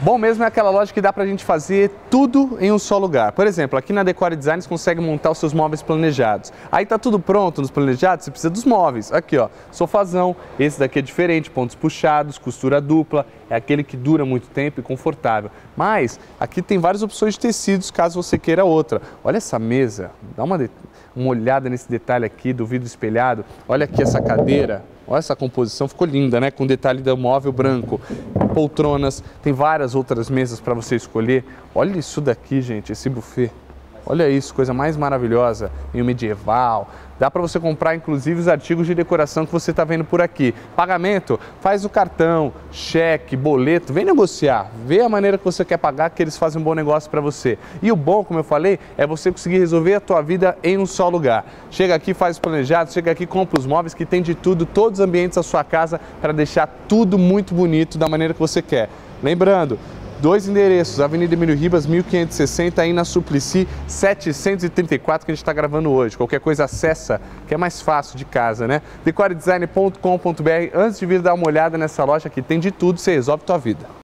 Bom mesmo é aquela loja que dá pra gente fazer tudo em um só lugar. Por exemplo, aqui na Decore Design você consegue montar os seus móveis planejados. Aí tá tudo pronto nos planejados, você precisa dos móveis. Aqui ó, sofazão, esse daqui é diferente, pontos puxados, costura dupla, é aquele que dura muito tempo e confortável. Mas aqui tem várias opções de tecidos caso você queira outra. Olha essa mesa, dá uma, uma olhada nesse detalhe aqui do vidro espelhado. Olha aqui essa cadeira, olha essa composição, ficou linda, né? Com detalhe do móvel branco poltronas, tem várias outras mesas para você escolher. Olha isso daqui, gente, esse buffet. Olha isso, coisa mais maravilhosa, meio medieval. Dá para você comprar inclusive os artigos de decoração que você está vendo por aqui. Pagamento, faz o cartão, cheque, boleto, vem negociar. Vê a maneira que você quer pagar que eles fazem um bom negócio para você. E o bom, como eu falei, é você conseguir resolver a tua vida em um só lugar. Chega aqui, faz o planejado, chega aqui, compra os móveis que tem de tudo, todos os ambientes da sua casa para deixar tudo muito bonito da maneira que você quer. Lembrando, Dois endereços, Avenida Emílio Ribas, 1560, aí na Suplicy 734, que a gente está gravando hoje. Qualquer coisa acessa, que é mais fácil de casa, né? decoredesign.com.br. Antes de vir dar uma olhada nessa loja que tem de tudo, você resolve tua vida.